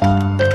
Bye.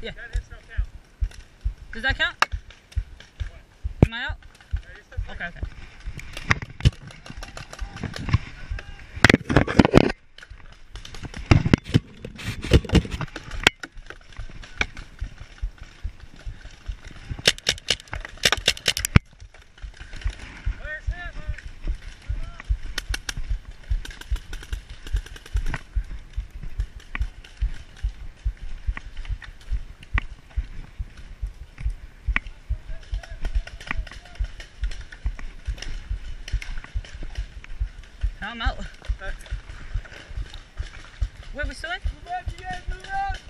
Yeah. Does that count? Am I out? Okay, okay. I'm out. Where we in?